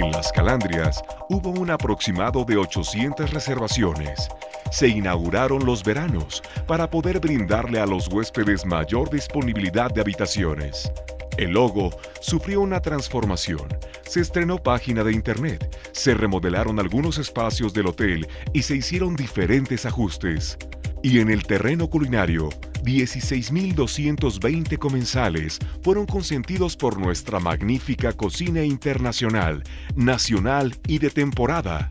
Las Calandrias hubo un aproximado de 800 reservaciones. Se inauguraron los veranos para poder brindarle a los huéspedes mayor disponibilidad de habitaciones. El logo sufrió una transformación. Se estrenó página de internet, se remodelaron algunos espacios del hotel y se hicieron diferentes ajustes. Y en el terreno culinario, 16.220 comensales fueron consentidos por nuestra magnífica cocina internacional, nacional y de temporada.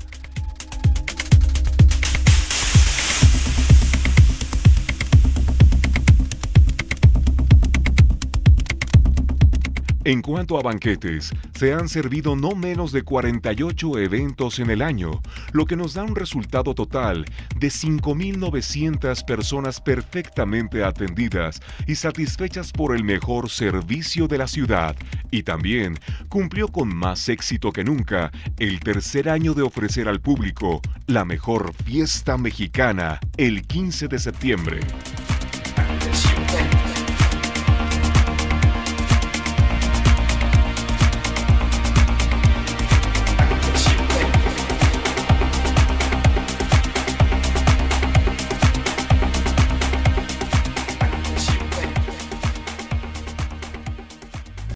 En cuanto a banquetes, se han servido no menos de 48 eventos en el año, lo que nos da un resultado total de 5.900 personas perfectamente atendidas y satisfechas por el mejor servicio de la ciudad. Y también cumplió con más éxito que nunca el tercer año de ofrecer al público la mejor fiesta mexicana el 15 de septiembre.